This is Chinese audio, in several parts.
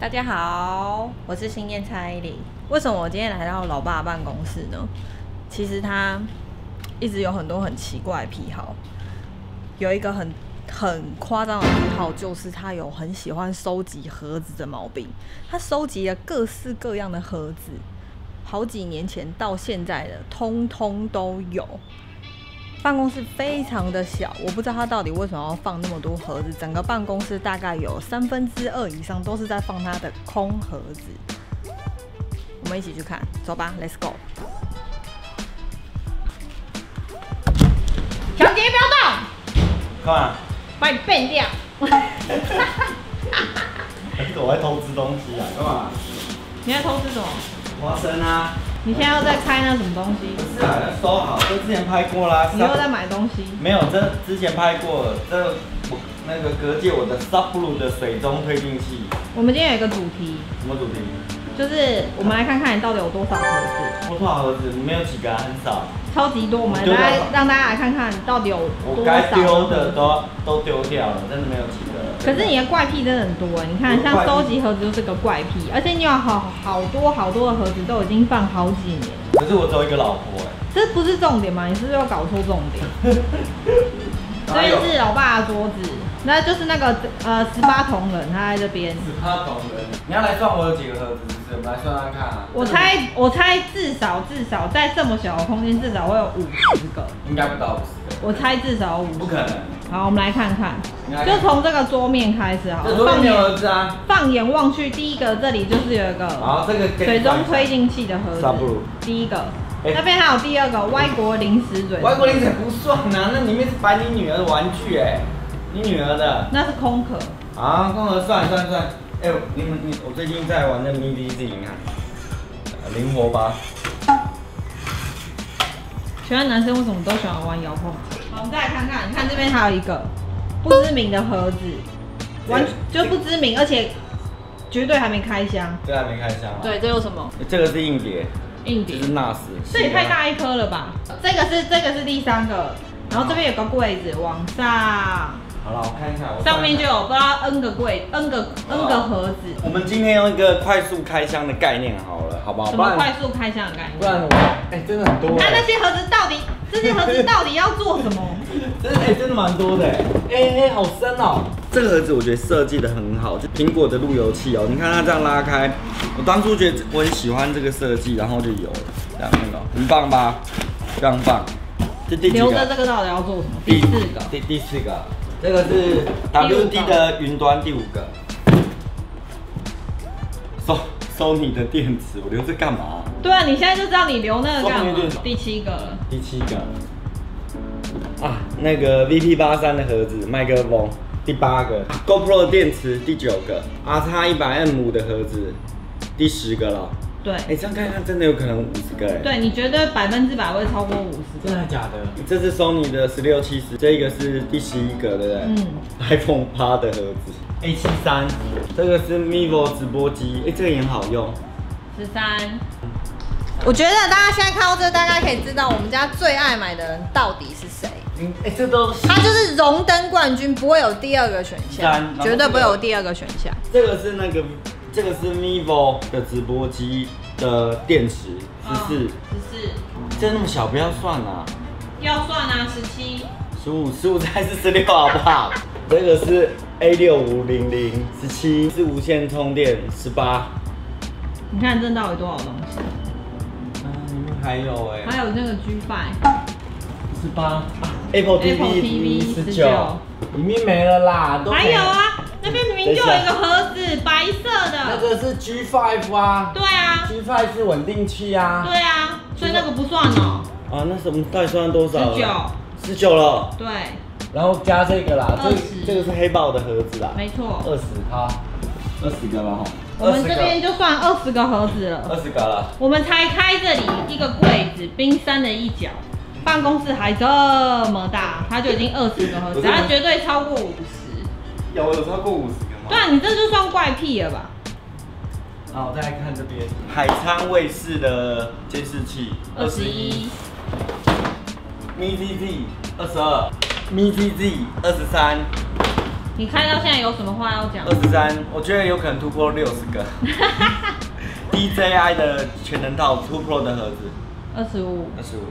大家好，我是新燕蔡依林。为什么我今天来到老爸办公室呢？其实他一直有很多很奇怪的癖好，有一个很很夸张的癖好，就是他有很喜欢收集盒子的毛病。他收集了各式各样的盒子，好几年前到现在的，通通都有。办公室非常的小，我不知道他到底为什么要放那么多盒子。整个办公室大概有三分之二以上都是在放他的空盒子。我们一起去看，走吧，Let's go。小姐不要动，干嘛？把你变掉。我在偷吃东西啊！干嘛？你在偷吃什么？花生啊！你现在又在开那什么东西？不是啊，要收好，这之前拍过啦。你又在买东西？没有，这之前拍过了。这我那个隔借我的 Sub Blue 的水中推进器。我们今天有一个主题，什么主题？就是我们来看看你到底有多少盒子。多少盒子？没有几个，很少。超级多，我们来让大家来看看到底有我该丢的都都丢掉了，真的没有几个。可是你的怪癖真的很多，你看像收集盒子就是个怪癖，而且你有好好多好多的盒子都已经放好几年。可是我只有一个老婆哎，这不是重点吗？你是不是又搞错重点？这边是老爸的桌子，那就是那个呃十八铜人，他在这边。十八铜人，你要来算我有几个盒子？我们来算算看啊。我猜我猜至少至少在这么小的空间，至少会有五十个。应该不到五十个。我猜至少五十。不可能。好，我们来看看，就从这个桌面开始好。这桌面有盒子啊。放眼望去，第一个这里就是有一个。好，这个水中推进器的盒子。第一个。那边还有第二个外国零食嘴，外国零食不算啊，那里面是摆你女儿的玩具哎，你女儿的，那是空壳啊，空壳算算算，哎，你们你我最近在玩那 mini Z，你看，灵活吧？喜欢男生为什么都喜欢玩遥控？好，我们再来看看，你看这边还有一个不知名的盒子，完就不知名，而且绝对还没开箱，这还没开箱，对，这有什么？这个是硬碟。硬碟是 NAS，这也太大一颗了吧？这个是这个是第三个，然后这边有个柜子，往上。好了，我看一下，上面就有不知道 N 个柜，N 个 N 个盒子。我们今天用一个快速开箱的概念好了，好不好？什么快速开箱的概念？不然我哎，真的很多。看那些盒子到底，这些盒子到底要做什么？真的哎，真的蛮多的哎，哎哎，好深哦。这个盒子我觉得设计的很好，就苹果的路由器哦。你看它这样拉开，我当初觉得我很喜欢这个设计，然后就有了，这样看到很棒吧？非常棒。这第几个？留着这个到底要做什么？第四个。第第四个。这个是 WD 的云端第五个，收收你的电池，我留着干嘛？对啊，你现在就知道你留那个干嘛？第七个了。第七个啊，那个 VP 八三的盒子麦克风，第八个 GoPro 的电池，第九个 R X 一百 M 五的盒子，第十个了。对，哎，这样看看真的有可能五十个哎。对，你觉得百分之百会超过五十？真的假的？这是 Sony 的十六七十，这个是第十一个，对不对？嗯。iPhone 八的盒子，A 七三，这个是 Vivo 直播机，哎，这个也很好用。十三。我觉得大家现在看到这，大概可以知道我们家最爱买的人到底是谁。嗯，哎，这都他就是荣登冠军，不会有第二个选项，绝对不会有第二个选项。这个是那个。这个是 vivo 的直播机的电池，十四，十四，这那么小，不要算啊。要算啊，十七，十五，十五才是十六，好不好？这个是 A 六五零零，十七是无线充电，十八。你看这到底多少东西？嗯，里面还有哎，还有那个 G Five，十八，Apple TV 十九，里面没了啦，还有啊。那边明明就有一个盒子，白色的。那个是 G five 啊。对啊。G five 是稳定器啊。对啊，所以那个不算哦。啊，那什么到底算多少？十九。十九了。对。然后加这个啦，这这个是黑豹的盒子啦。没错。二十它，二十个吧哈。我们这边就算二十个盒子了。二十个了。我们才开这里一个柜子，冰山的一角，办公室还这么大，它就已经二十个盒子，它绝对超过五十。有有超过五十个吗？对啊，你这就算怪癖了吧？好，再来看这边，海昌卫视的监视器，二十一，Mi Z Z 二十二，Mi Z Z 二十三。你开到现在有什么话要讲？二十三，我觉得有可能突破六十个。DJI 的全能套 Two Pro 的盒子，二十五，二十五。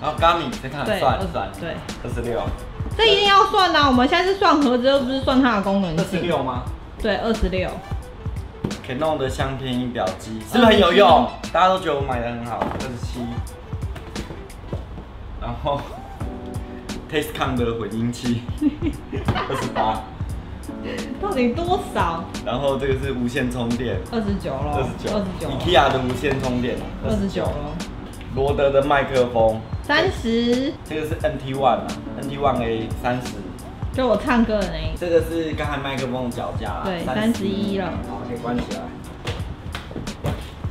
然后 Garmin 再看，算20算，对，二十六，这一定要算的啊、我们现在是算盒子，又不是算它的功能二十性。六吗对，二十六。？Canon 的相片仪表机是不是很有用？大家都觉得我买的很好，二十七。然后 Tascam 的混音器，二十八。到底多少？然后这个是无线充电，二十九咯，二十九。二十九。IKEA 的无线充电，二十九咯。罗德的麦克风，三十，这个是 NT One 啊，NT One A 三十。就我唱歌的那一个。这个是刚才麦克风的脚架啦，对31了好，可以关起来。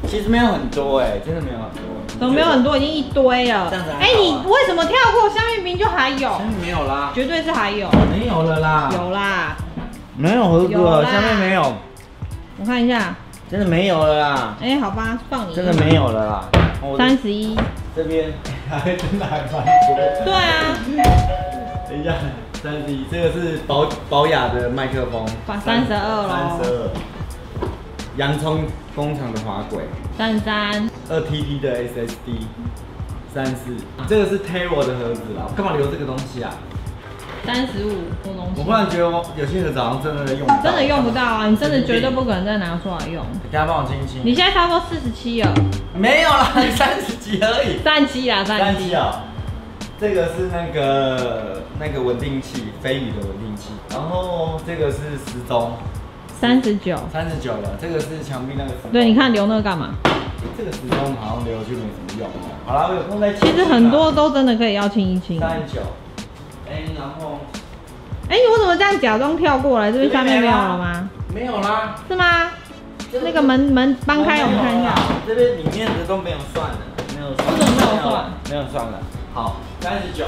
其实没有很多哎、真的没有很多。怎么没有很多？已经一堆了哎、你为什么跳过下面明就还有？下面没有啦，绝对是还有，没有了啦，有啦。没有盒子了，有啦下面没有，我看一下，真的没有了啦，哎、好吧，放你。真的没。有了啦。哦三十一。这边 还真的还蛮多。对啊，等一下，三十一，这个是保保雅的麦克风，三十二了三十二。洋葱工厂的滑轨，三十三。二 TT 的 SSD，三四，这个是 Tero 的盒子啦，我干嘛留这个东西啊？三十五，多东西我忽。然觉得我有些盒子好像真的用不到，真的用不到啊！你真的绝对不可能再拿出来用。大家帮我清一清。你现在差不多四十七了，没有啦，三十几而已。三十七啦，三十七。啊，这个是那个那个稳定器，飞宇的稳定器，然后这个是时钟，三十九。三十九了，这个是墙壁那个时钟。对，你看留那个干嘛？这个时钟好像留就没什么用哦。好啦，我有空再清其实很多都真的可以要清一清。三十九，哎，然后哎、你为什么这样假装跳过来？这边下面没有了吗？没有啦，是吗？那个门门搬开，我们看一下。这边里面的都没有算的，没有算，为什么没有算没有算了。好，三十九，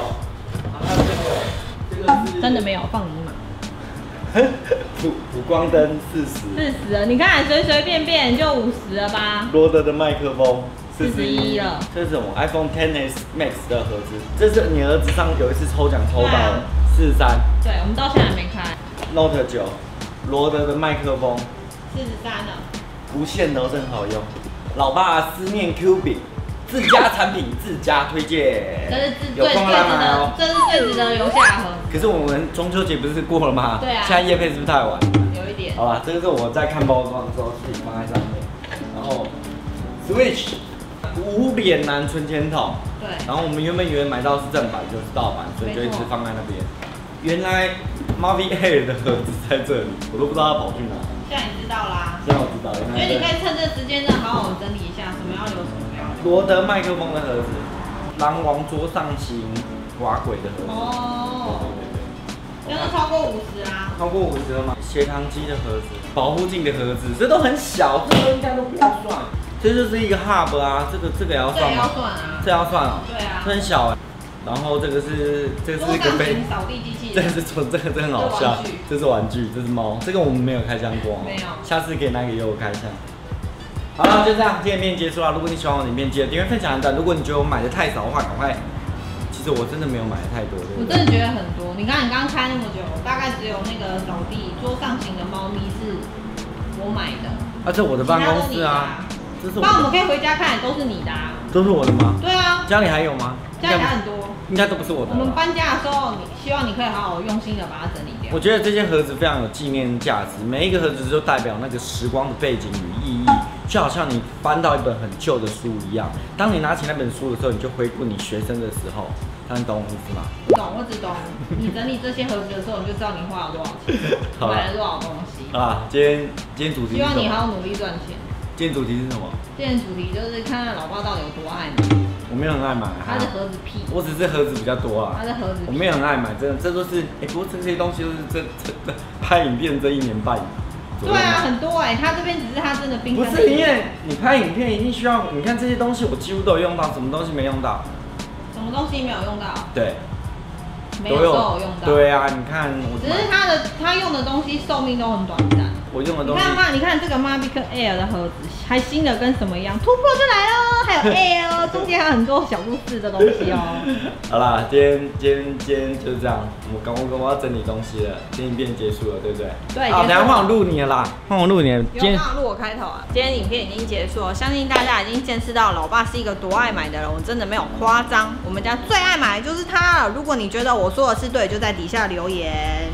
然后还有这个，这个是真的没有，放你马。补补光灯四十，四十了，你看随随便便就五十了吧？罗德的麦克风41了，这是什么？iPhone XS Max 的盒子，这是你儿子上有一次抽奖抽到四十三对，我们到现在还没开。Note 九，罗德的麦克风，四十三了，无线的真好用。老爸思念 Q 饼，自家产品自家推荐，这是最有空最最值得来买哦，。这是最值得留下的盒子，可是我们中秋节不是过了吗？对啊现在夜配是不是太晚？有一点。好吧，这个是我在看包装的时候自己放在上面，然后 Switch 无脸男存钱筒，对，然后我们原本以为买到是正版就是盗版，所以就一直放在那边。原来 Mavi Air 的盒子在这里，我都不知道它跑去哪。现在你知道啦。现在我知道，原所以你可以趁这时间真的好好整理一下，什么要留，什么不要。罗德麦克风的盒子，狼王桌上型滑轨的盒子。哦，真的超过五十啦。超过五十了吗？斜糖机的盒子，保护镜的盒子，这都很小，这都应该都不要算。这就是一个 hub 啊，这个这个也要这也要算吗？算啊。这要算啊、对啊这很小哎、然后这个是这个是一个杯，扫地机器这个人。是这个这个很好笑这是玩具，这是猫，这个我们没有开箱过哦、没有下次可以拿给悠悠开箱。好了，就这样，今天影片结束了。如果你喜欢我的影片，记得订阅、分享、按赞。如果你觉得我买的太少的话，赶快。其实我真的没有买的太多，对对？我真的觉得很多。你看你刚刚开那么久，大概只有那个扫地桌上型的猫咪是我买的，啊，这我的办公室啊，这是我们可以回家看，都是你的啊。都是我的吗？对啊，家里还有吗？家里还很多。应该都不是我的。我们搬家的时候，你希望你可以好好用心的把它整理掉。我觉得这些盒子非常有纪念价值，每一个盒子就代表那个时光的背景与意义，就好像你翻到一本很旧的书一样。当你拿起那本书的时候，你就回顾你学生的时候，他能懂我意思吗？不懂，我只懂你整理这些盒子的时候，你就知道你花了多少钱，买了多少东西。啊，今天今天主题是希望？你好好努力赚钱。今天主题是什么？今天主题就是看看老爸到底有多爱你，我没有很爱买，他是盒子屁，我只是盒子比较多啊他。是盒子。我没有很爱买，真的，这都是哎、不过这些东西都是这这这拍影片这一年半对啊，很多哎、他这边只是他真的冰不。是因为你拍影片一定需要，你看这些东西我几乎都有用到，什么东西没用到？什么东西没有用到？对，没有都有用到。。对啊，你看我只是他的他用的东西寿命都很短暂。我用的东西。你看嘛，你看这个 Mavic Air 的盒子，还新的跟什么一样，突破就来喽，还有 Air 哦，中间还有很多小故事的东西哦。好啦，今天今天今天就是这样，我刚我我要整理东西了，今天影片结束了，对不对？对好，等下换我录你了啦，换我录你了。今天录我开头啊，今天影片已经结束了，相信大家已经见识到老爸是一个多爱买的人，我真的没有夸张。我们家最爱买的就是它了。如果你觉得我说的是对，就在底下留言。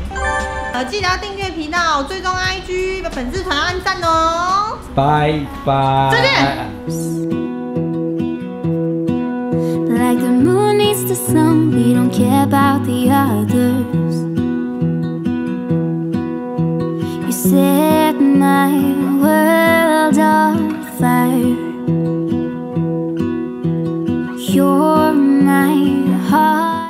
呃，记得要订阅频道，追踪 IG，粉丝团按赞哦。拜拜。再见。Like the moon needs the sun, we don't care about the others. You set my world on fire.